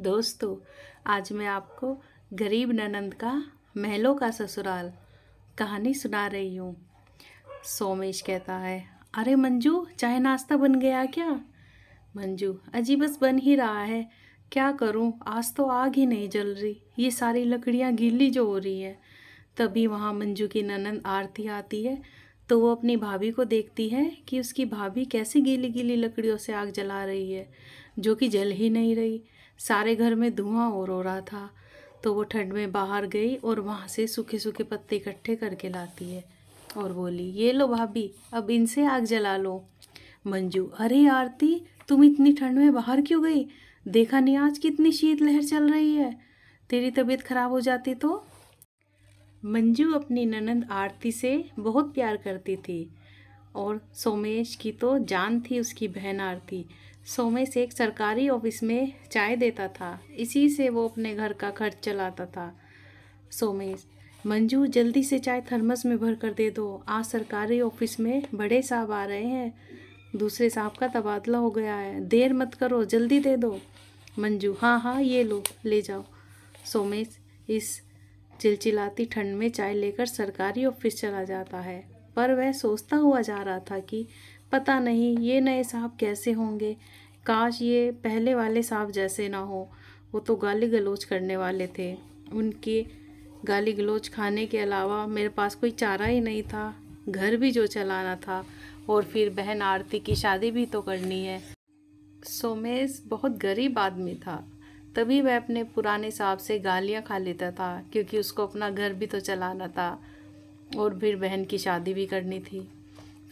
दोस्तों, आज मैं आपको गरीब ननंद का, महलों का ससुराल कहानी सुना रही हूँ। सोमेश कहता है, अरे मंजू, चाय नाश्ता बन गया क्या? मंजू अजी बस बन ही रहा है। क्या करूँ? आज तो आग ही नहीं जल रही। ये सारी लकड़ियाँ गीली जो हो रही है। तभी वहाँ मंजू की ननंद आरती आती है तो वो अपनी भाभी को देखती है कि उसकी भाभी कैसे गीली गीली लकड़ियों से आग जला रही है, जो कि जल ही नहीं रही। सारे घर में धुआँ और हो रहा था तो वो ठंड में बाहर गई और वहाँ से सूखे सूखे पत्ते इकट्ठे करके लाती है और बोली, ये लो भाभी, अब इनसे आग जला लो। मंजू, अरे आरती, तुम इतनी ठंड में बाहर क्यों गई? देखा नहीं आज कितनी शीत लहर चल रही है। तेरी तबीयत खराब हो जाती तो? मंजू अपनी ननंद आरती से बहुत प्यार करती थी और सोमेश की तो जान थी उसकी बहन आरती सोमेश एक सरकारी ऑफ़िस में चाय देता था। इसी से वो अपने घर का खर्च चलाता था। सोमेश मंजू, जल्दी से चाय थर्मस में भर कर दे दो। आज सरकारी ऑफ़िस में बड़े साहब आ रहे हैं। दूसरे साहब का तबादला हो गया है। देर मत करो, जल्दी दे दो। मंजू हाँ हाँ ये लो, ले जाओ। सोमेश इस चिलचिलाती ठंड में चाय लेकर सरकारी ऑफ़िस चला जाता है। पर वह सोचता हुआ जा रहा था कि पता नहीं, ये नए साहब कैसे होंगे? काश ये पहले वाले साहब जैसे ना हो। वो तो गाली गलोच करने वाले थे। उनके गाली गलोच खाने के अलावा मेरे पास कोई चारा ही नहीं था। घर भी जो चलाना था और फिर बहन आरती की शादी भी तो करनी है। सोमेश बहुत गरीब आदमी था। तभी वह अपने पुराने साहब से गालियाँ खा लेता था, क्योंकि उसको अपना घर भी तो चलाना था और फिर बहन की शादी भी करनी थी।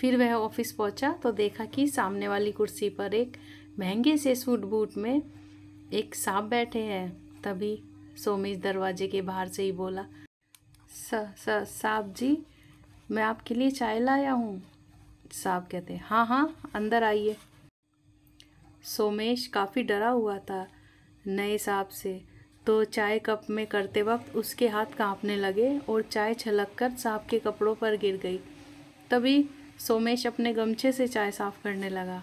फिर वह ऑफ़िस पहुँचा तो देखा कि सामने वाली कुर्सी पर एक महँगे से सूट बूट में एक सांप बैठे हैं। तभी सोमेश दरवाजे के बाहर से ही बोला, स साहब जी, मैं आपके लिए चाय लाया हूँ। साहब कहते हाँ हाँ अंदर आइए। सोमेश काफ़ी डरा हुआ था नए साहब से तो चाय कप में करते वक्त उसके हाथ कांपने लगे और चाय छलक कर साहब के कपड़ों पर गिर गई। तभी सोमेश अपने गमछे से चाय साफ़ करने लगा।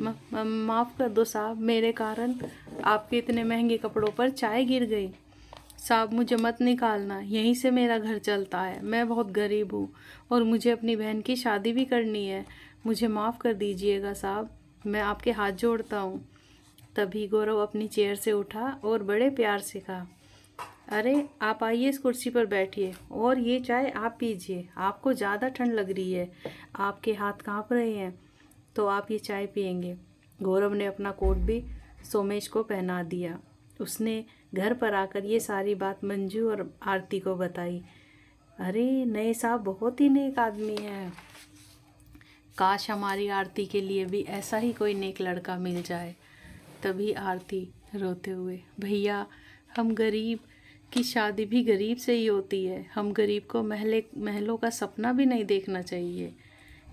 माफ़ कर दो साहब, मेरे कारण आपके इतने महँगे कपड़ों पर चाय गिर गई। साहब, मुझे मत निकालना, यहीं से मेरा घर चलता है। मैं बहुत गरीब हूँ और मुझे अपनी बहन की शादी भी करनी है। मुझे माफ़ कर दीजिएगा साहब, मैं आपके हाथ जोड़ता हूँ। तभी गौरव अपनी चेयर से उठा और बड़े प्यार से कहा अरे, आप आइए इस कुर्सी पर बैठिए और ये चाय आप पीजिए। आपको ज़्यादा ठंड लग रही है। आपके हाथ काँप रहे हैं तो आप ये चाय पियेंगे। गौरव ने अपना कोट भी सोमेश को पहना दिया। उसने घर पर आकर ये सारी बात मंजू और आरती को बताई। अरे, नए साहब बहुत ही नेक आदमी है। काश हमारी आरती के लिए भी ऐसा ही कोई नेक लड़का मिल जाए। तभी आरती रोते हुए, भैया, हम गरीब की शादी भी गरीब से ही होती है। हम गरीब को महले, महलों का सपना भी नहीं देखना चाहिए।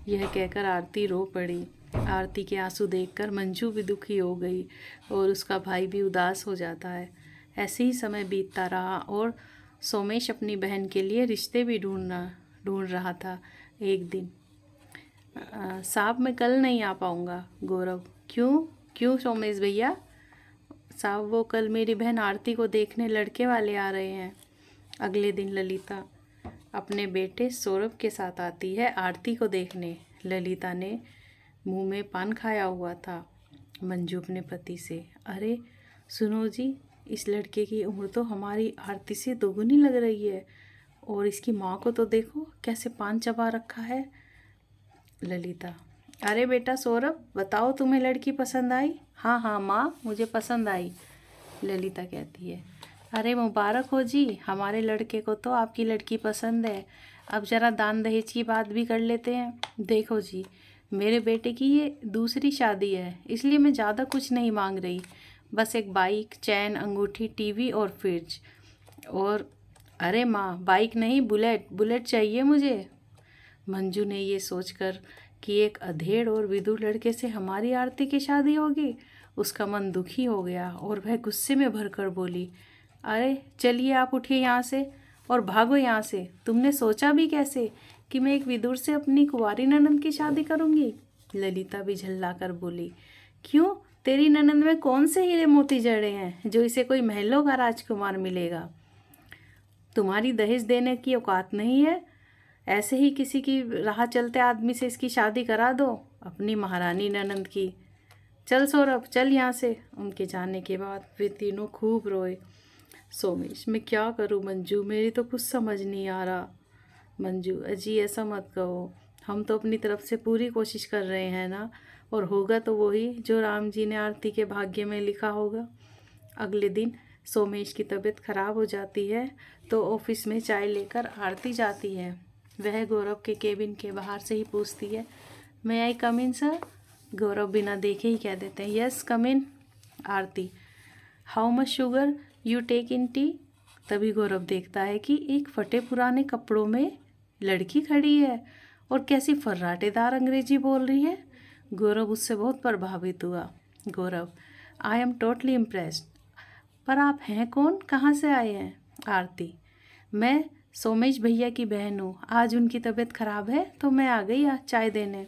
यह कहकर आरती रो पड़ी। आरती के आँसू देखकर मंजू भी दुखी हो गई और उसका भाई भी उदास हो जाता है। ऐसे ही समय बीतता रहा और सोमेश अपनी बहन के लिए रिश्ते भी ढूंढना, ढूंढ रहा था एक दिन। साहब, मैं कल नहीं आ पाऊँगा, गौरव। क्यों? क्यों सोमेश भैया? साहब, वो कल मेरी बहन आरती को देखने लड़के वाले आ रहे हैं। अगले दिन ललिता अपने बेटे सौरभ के साथ आती है आरती को देखने। ललिता ने मुँह में पान खाया हुआ था, मंजू अपने पति से। अरे, सुनो जी, इस लड़के की उम्र तो हमारी आरती से दोगुनी लग रही है, और इसकी माँ को तो देखो, कैसे पान चबा रखा है। ललिता अरे बेटा सौरभ, बताओ तुम्हें लड़की पसंद आई? हाँ हाँ माँ, मुझे पसंद आई, ललिता कहती है। अरे मुबारक हो जी, हमारे लड़के को तो आपकी लड़की पसंद है। अब ज़रा दान दहेज की बात भी कर लेते हैं। देखो जी, मेरे बेटे की ये दूसरी शादी है, इसलिए मैं ज़्यादा कुछ नहीं मांग रही। बस एक बाइक, चैन, अंगूठी, टीवी और फ्रिज। और अरे माँ, बाइक नहीं, बुलेट बुलेट चाहिए मुझे? मंजू ने ये सोचकर कि एक अधेड़ और विदु लड़के से हमारी आरती की शादी होगी। उसका मन दुखी हो गया और वह गुस्से में भरकर बोली, अरे, चलिए आप उठिए यहाँ से और भागो यहाँ से। तुमने सोचा भी कैसे कि मैं एक विदुर से अपनी कुंवारी ननंद की शादी करूँगी? ललिता भी झल्ला कर बोली, क्यों? तेरी ननंद में कौन से हीरे मोती जड़े हैं जो इसे कोई महलों का राजकुमार मिलेगा? तुम्हारी दहेज देने की औकात नहीं है ऐसे ही किसी की राह चलते आदमी से इसकी शादी करा दो, अपनी महारानी ननंद की। चल सौरभ, चल यहाँ से। उनके जाने के बाद वे तीनों खूब रोए। सोमेश, मैं क्या करूँ मंजू? मेरी तो कुछ समझ नहीं आ रहा। मंजू, अजी ऐसा मत कहो। हम तो अपनी तरफ़ से पूरी कोशिश कर रहे हैं ना? और होगा तो वही जो राम जी ने आरती के भाग्य में लिखा होगा। अगले दिन सोमेश की तबीयत खराब हो जाती है तो ऑफ़िस में चाय लेकर आरती जाती है। वह गौरव के केबिन के बाहर से ही पूछती है मैं आई कम इन सर गौरव बिना देखे ही कह देते हैं yes come in Aarti. How much sugar you take in tea तभी गौरव देखता है कि एक फटे पुराने कपड़ों में लड़की खड़ी है और कैसी फर्राटेदार अंग्रेज़ी बोल रही है। गौरव उससे बहुत प्रभावित हुआ। Gaurav I am totally impressed पर आप हैं कौन? कहाँ से आए हैं? आरती, मैं सोमेश भैया की बहन हूँ। आज उनकी तबीयत ख़राब है तो मैं आ गई चाय देने।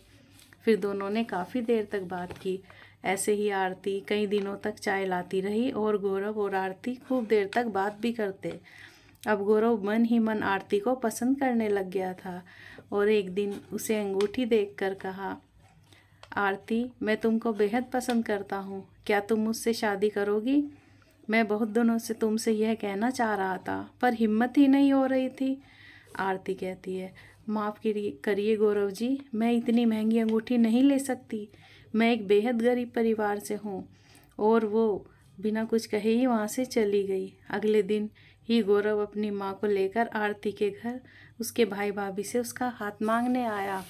फिर दोनों ने काफ़ी देर तक बात की। ऐसे ही आरती कई दिनों तक चाय लाती रही और गौरव और आरती खूब देर तक बात भी करते। अब गौरव मन ही मन आरती को पसंद करने लग गया था और एक दिन उसे अंगूठी देखकर कहा, आरती, मैं तुमको बेहद पसंद करता हूँ। क्या तुम मुझसे शादी करोगी? मैं बहुत दिनों से तुमसे यह कहना चाह रहा था, पर हिम्मत ही नहीं हो रही थी। आरती कहती है, माफ़ करिए गौरव जी, मैं इतनी महँगी अंगूठी नहीं ले सकती। मैं एक बेहद गरीब परिवार से हूँ, और वो बिना कुछ कहे ही वहाँ से चली गई। अगले दिन ही गौरव अपनी माँ को लेकर आरती के घर, उसके भाई भाभी से उसका हाथ मांगने आया।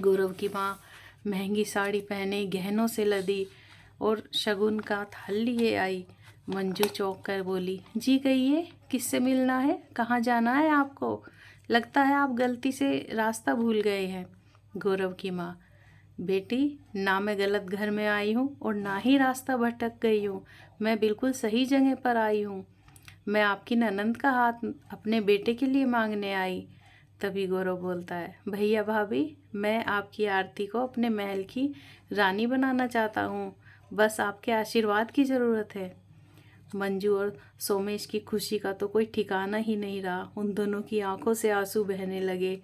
गौरव की माँ महँगी साड़ी पहने गहनों से लदी और शगुन का थल लिए आई। मंजू चौंक कर बोली, जी कहिए किससे मिलना है? कहाँ जाना है आपको? लगता है आप गलती से रास्ता भूल गए हैं। गौरव की माँ, बेटी, ना मैं गलत घर में आई हूँ और ना ही रास्ता भटक गई हूँ। मैं बिल्कुल सही जगह पर आई हूँ। मैं आपकी ननंद का हाथ अपने बेटे के लिए मांगने आई। तभी गौरव बोलता है, भैया भाभी, मैं आपकी आरती को अपने महल की रानी बनाना चाहता हूँ। बस आपके आशीर्वाद की ज़रूरत है। मंजू और सोमेश की खुशी का तो कोई ठिकाना ही नहीं रहा। उन दोनों की आँखों से आँसू बहने लगे।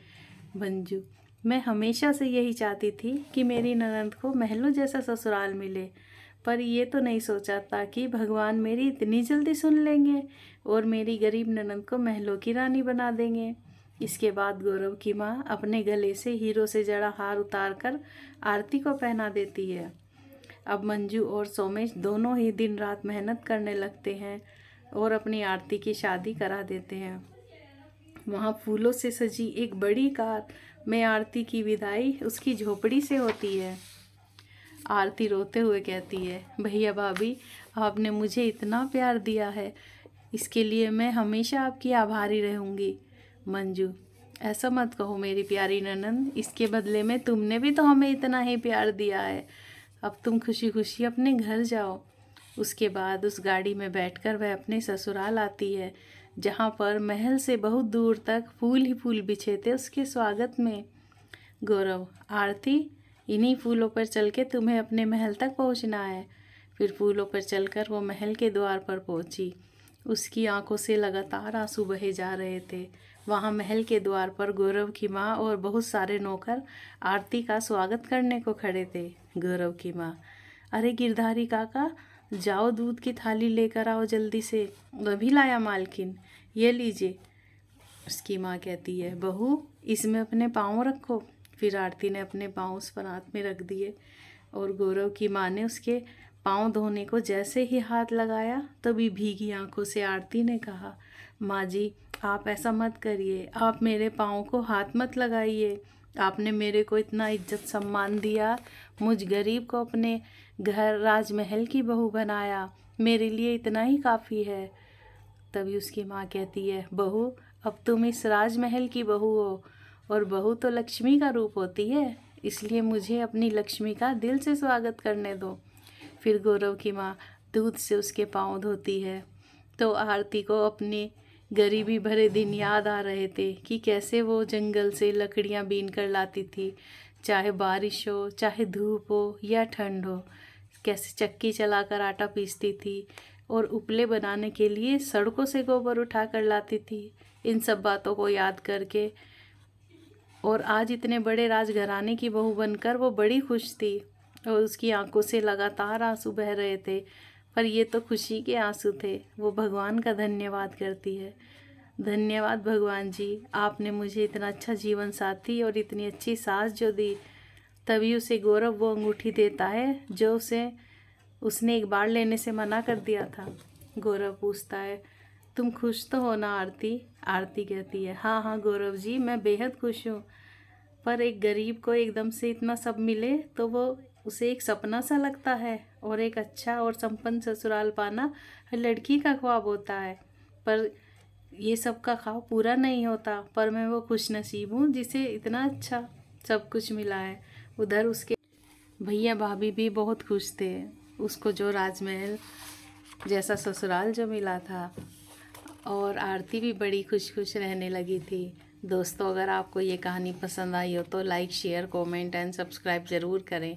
मंजू, मैं हमेशा से यही चाहती थी कि मेरी ननंद को महलों जैसा ससुराल मिले, पर ये तो नहीं सोचा था कि भगवान मेरी इतनी जल्दी सुन लेंगे और मेरी गरीब ननंद को महलों की रानी बना देंगे। इसके बाद गौरव की माँ अपने गले से हीरो से जड़ा हार उतार कर आरती को पहना देती है। अब मंजू और सोमेश दोनों ही दिन रात मेहनत करने लगते हैं और अपनी आरती की शादी करा देते हैं। वहाँ फूलों से सजी एक बड़ी कार में आरती की विदाई उसकी झोपड़ी से होती है। आरती रोते हुए कहती है, भैया भाभी, आपने मुझे इतना प्यार दिया है, इसके लिए मैं हमेशा आपकी आभारी रहूँगी। मंजू, ऐसा मत कहो मेरी प्यारी ननंद, इसके बदले में तुमने भी तो हमें इतना ही प्यार दिया है। अब तुम खुशी खुशी अपने घर जाओ। उसके बाद उस गाड़ी में बैठकर वह अपने ससुराल आती है, जहाँ पर महल से बहुत दूर तक फूल ही फूल बिछे थे उसके स्वागत में। गौरव, आरती, इन्हीं फूलों पर चल के तुम्हें अपने महल तक पहुँचना है। फिर फूलों पर चलकर वो महल के द्वार पर पहुँची। उसकी आँखों से लगातार आँसू बहे जा रहे थे। वहाँ महल के द्वार पर गौरव की माँ और बहुत सारे नौकर आरती का स्वागत करने को खड़े थे। गौरव की माँ, अरे गिरधारी काका, जाओ दूध की थाली लेकर आओ जल्दी से। अभी लाया मालकिन, ये लीजिए। उसकी माँ कहती है, बहू, इसमें अपने पाँव रखो। फिर आरती ने अपने पाँव उस पर हाथ में रख दिए और गौरव की माँ ने उसके पाँव धोने को जैसे ही हाथ लगाया, तभी भीगी आँखों से आरती ने कहा, माँ जी, आप ऐसा मत करिए। आप मेरे पाँव को हाथ मत लगाइए। आपने मेरे को इतना इज़्ज़त सम्मान दिया। मुझ गरीब को अपने घर राजमहल की बहू बनाया। मेरे लिए इतना ही काफ़ी है। तभी उसकी माँ कहती है, बहू, अब तुम इस राजमहल की बहू हो, और बहू तो लक्ष्मी का रूप होती है। इसलिए मुझे अपनी लक्ष्मी का दिल से स्वागत करने दो। फिर गौरव की माँ दूध से उसके पाँव धोती है। तो आरती को अपनी गरीबी भरे दिन याद आ रहे थे कि कैसे वो जंगल से लकड़ियाँ बीन कर लाती थी। चाहे बारिश हो, चाहे धूप हो या ठंड हो, कैसे चक्की चलाकर आटा पीसती थी और उपले बनाने के लिए सड़कों से गोबर उठा कर लाती थी। इन सब बातों को याद करके और आज इतने बड़े राजघराने की बहू बनकर वो बड़ी खुश थी। और उसकी आँखों से लगातार आँसू बह रहे थे, पर ये तो खुशी के आँसू थे। वो भगवान का धन्यवाद करती है। धन्यवाद भगवान जी, आपने मुझे इतना अच्छा जीवन साथी और इतनी अच्छी सास जो दी, तभी उसे गौरव वो अंगूठी देता है जो उसे, उसने एक बार लेने से मना कर दिया था। गौरव पूछता है, तुम खुश तो हो ना आरती? आरती कहती है हाँ हाँ गौरव जी, मैं बेहद खुश हूँ। पर एक गरीब को एकदम से इतना सब मिले तो वो उसे एक सपना सा लगता है और एक अच्छा और संपन्न ससुराल पाना हर लड़की का ख्वाब होता है। पर ये सब का ख्वाब पूरा नहीं होता। पर मैं वो खुश नसीब हूँ जिसे इतना अच्छा सब कुछ मिला है। उधर उसके भैया भाभी भी बहुत खुश थे। उसको जो राजमहल जैसा ससुराल जो मिला था और आरती भी बड़ी खुश खुश रहने लगी थी। दोस्तों, अगर आपको ये कहानी पसंद आई हो तो like share comment and subscribe ज़रूर करें।